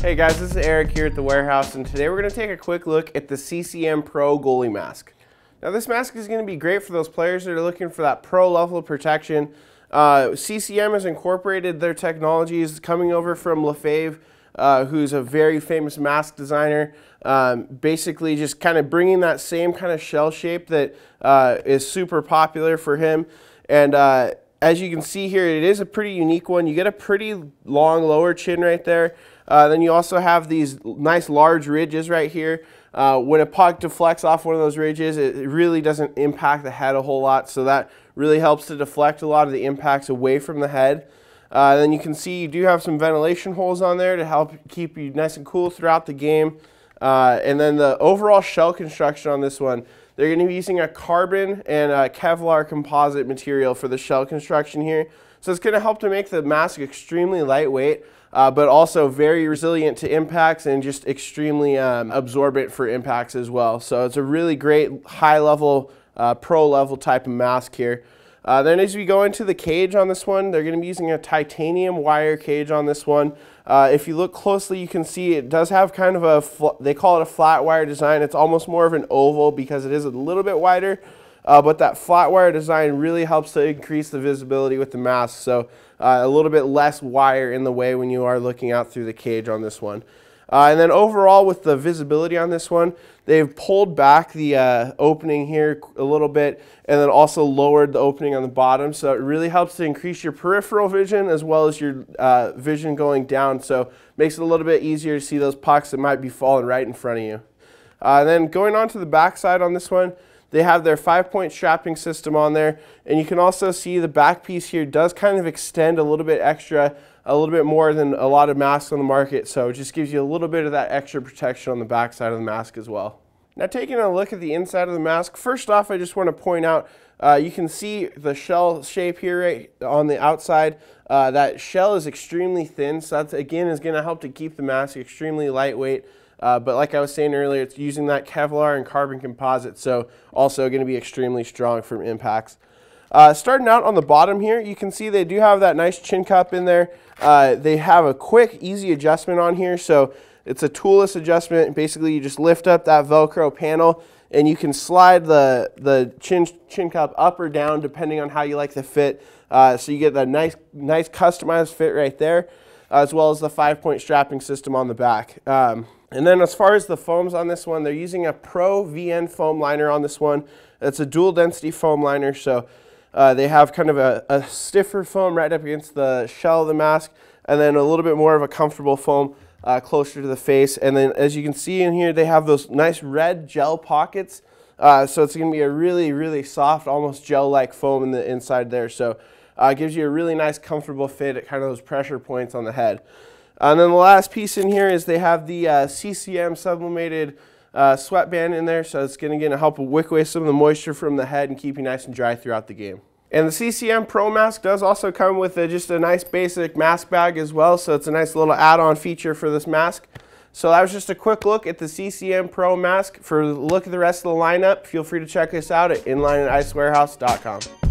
Hey guys, this is Eric here at the warehouse, and today we're going to take a quick look at the CCM Pro Goalie Mask. Now this mask is going to be great for those players that are looking for that pro level of protection. Uh, CCM has incorporated their technologies coming over from Lefebvre, uh, who's a very famous mask designer. Um, basically, just kind of bringing that same kind of shell shape that uh, is super popular for him. And uh, as you can see here, it is a pretty unique one. You get a pretty long lower chin right there. Uh, then you also have these nice large ridges right here. Uh, when a puck deflects off one of those ridges, it really doesn't impact the head a whole lot, so that really helps to deflect a lot of the impacts away from the head. Uh, then you can see you do have some ventilation holes on there to help keep you nice and cool throughout the game. Uh, and then the overall shell construction on this one, they're going to be using a carbon and a Kevlar composite material for the shell construction here. So it's going to help to make the mask extremely lightweight, uh, but also very resilient to impacts and just extremely um, absorbent for impacts as well. So it's a really great high level, uh, pro level type of mask here. Uh, then as we go into the cage on this one, they're going to be using a titanium wire cage on this one. Uh, if you look closely, you can see it does have kind of a, they call it a flat wire design. It's almost more of an oval because it is a little bit wider. Uh, but that flat wire design really helps to increase the visibility with the mask. So uh, a little bit less wire in the way when you are looking out through the cage on this one. Uh, and then overall with the visibility on this one, they've pulled back the uh, opening here a little bit and then also lowered the opening on the bottom. So it really helps to increase your peripheral vision as well as your uh, vision going down. So makes it a little bit easier to see those pucks that might be falling right in front of you. Uh, then going on to the back side on this one, they have their five point strapping system on there. And you can also see the back piece here does kind of extend a little bit extra a little bit more than a lot of masks on the market. So it just gives you a little bit of that extra protection on the back side of the mask as well. Now taking a look at the inside of the mask, first off I just want to point out uh, you can see the shell shape here right on the outside. Uh, that shell is extremely thin, so that again is going to help to keep the mask extremely lightweight. Uh, but like I was saying earlier, it's using that Kevlar and carbon composite, so also going to be extremely strong from impacts. Uh, starting out on the bottom here, you can see they do have that nice chin cup in there. Uh, they have a quick, easy adjustment on here. So it's a toolless adjustment. Basically, you just lift up that Velcro panel and you can slide the, the chin, chin cup up or down depending on how you like the fit. Uh, so you get that nice, nice customized fit right there, as well as the five-point strapping system on the back. Um, and then as far as the foams on this one, they're using a Pro VN foam liner on this one. It's a dual density foam liner, so uh, they have kind of a, a, stiffer foam right up against the shell of the mask and then a little bit more of a comfortable foam uh, closer to the face. And then as you can see in here, they have those nice red gel pockets. Uh, so it's going to be a really, really soft, almost gel-like foam in the inside there. So uh, it gives you a really nice, comfortable fit at kind of those pressure points on the head. And then the last piece in here is they have the uh, CCM sublimated uh, sweatband in there, so it's going to help wick away some of the moisture from the head and keep you nice and dry throughout the game. And the CCM Pro Mask does also come with a, just a nice basic mask bag as well, so it's a nice little add-on feature for this mask. So that was just a quick look at the CCM Pro Mask. For a look at the rest of the lineup, feel free to check us out at inlineandicewarehouse.com.